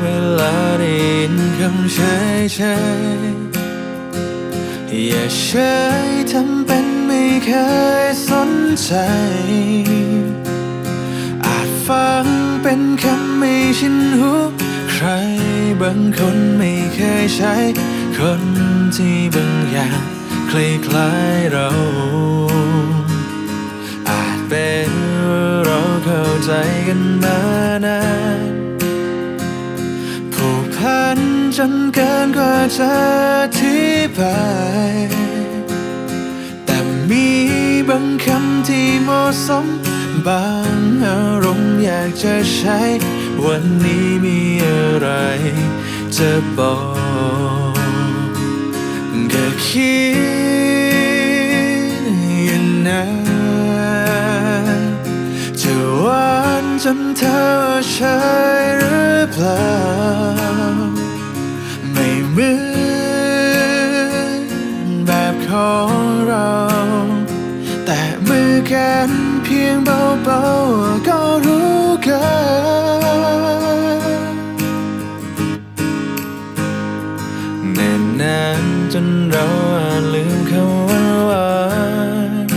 เวลาได้ยินคำเฉยเฉยอย่าเฉยทำเป็นไม่เคยสนใจ อาจฟังเป็นคำไม่ชินหูใครบางคนไม่เคยใช้ คนที่บางอย่างคล้ายๆเราอาจเป็นเราเข้าใจกันมานาน จนเกินกว่าจะอธิบายแต่มีบางคำที่เหมาะสม บางอารมณ์อยากจะใช้ วันนี้มีอะไรจะบอกก็คิดอย่างนั้นจะหวานจนเธอใช่หรือเปล่า แน่นนานจนเราอาจลืมคำว่าหวาน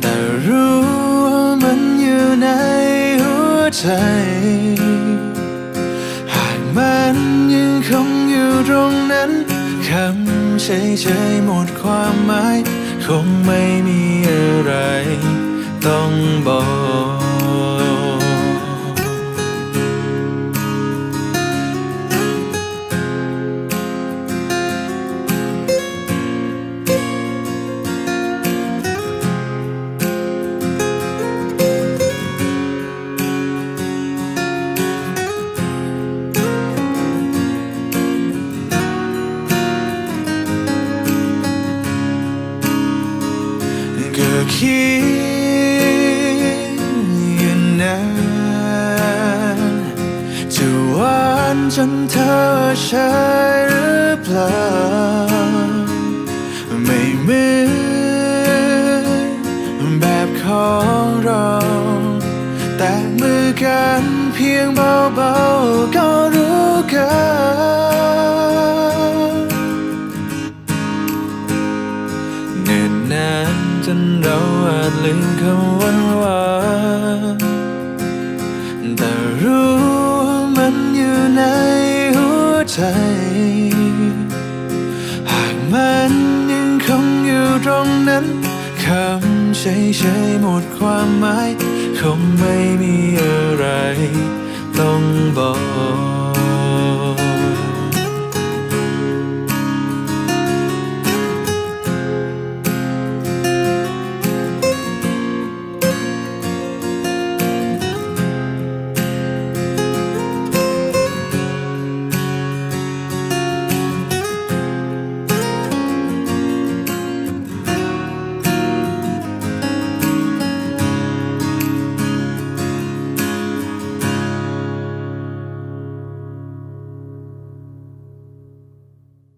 แต่รู้ว่ามันอยู่ในหัวใจ หากมันยังคงอยู่ตรงนั้นคำเฉยๆหมดความหมาย คงไม่มีอะไรต้องบอก คิดอย่นั้นจะหวานจนเธอใช่หรือเปล่า ไม่เหมือนแบบของเรา แต่มือกันเพียงเบาๆก็รู้กันเนิ่นนานจนเรา อาจลืมคำวันวานแต่รู้มันอยู่ในหัวใจ หากมันยังคงอยู่ตรงนั้นคำเฉยๆหมดความหมาย คงไม่มีอะไร ต้องบอก